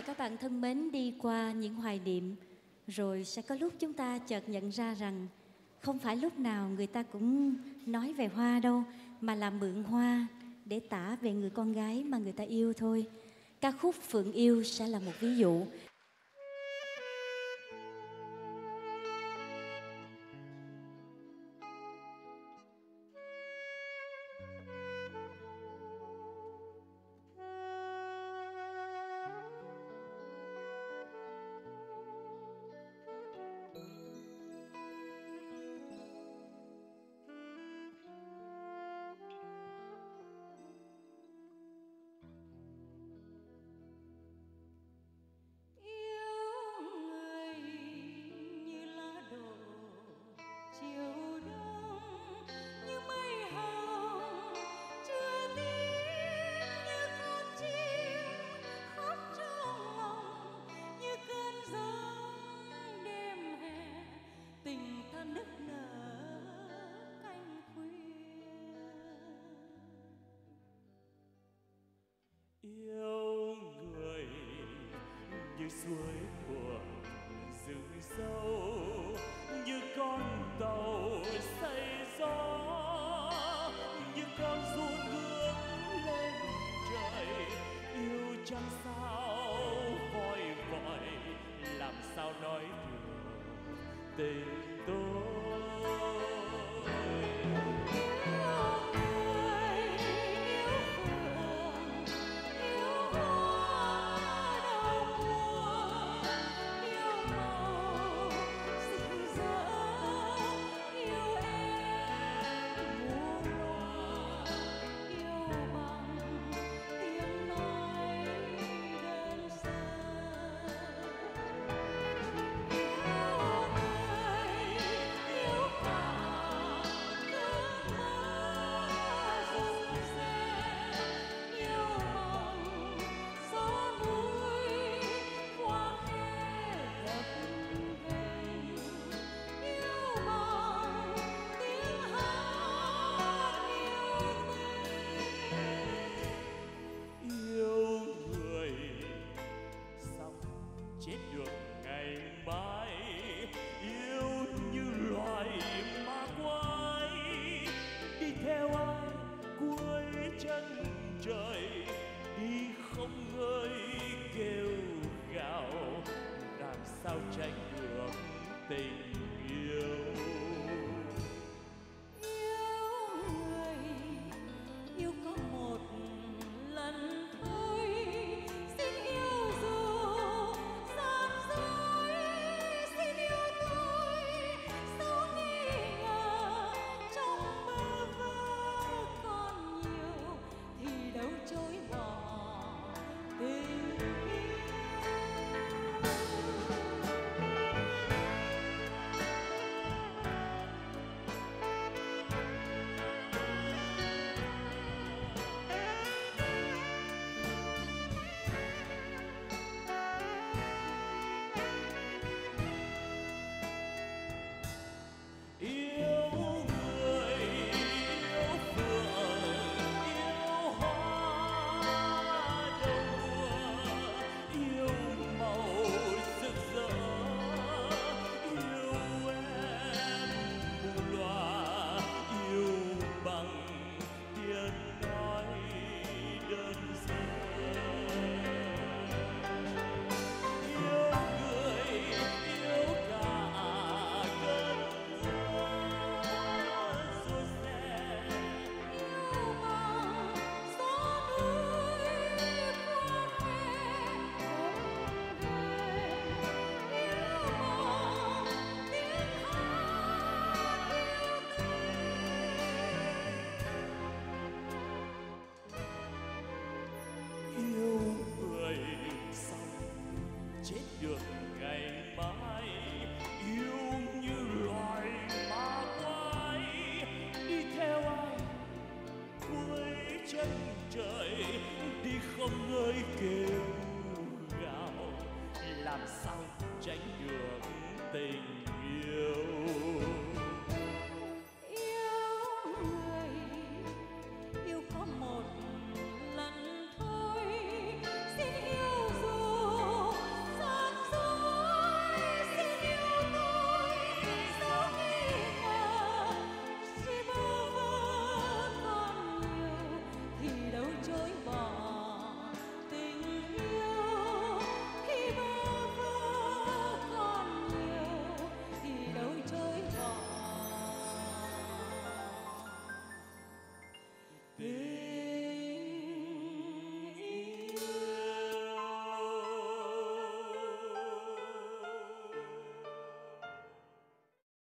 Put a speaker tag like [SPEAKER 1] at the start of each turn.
[SPEAKER 1] và các bạn thân mến đi qua những hoài niệm, rồi sẽ có lúc chúng ta chợt nhận ra rằng không phải lúc nào người ta cũng nói về hoa đâu, mà là mượn hoa để tả về người con gái mà người ta yêu thôi. Ca khúc phượng yêu sẽ là một ví dụ.
[SPEAKER 2] Suối buồn rừng sâu như con tàu say gió, như con run hướng lên trời, yêu chẳng sao vội vội làm sao nói được tình tôi. they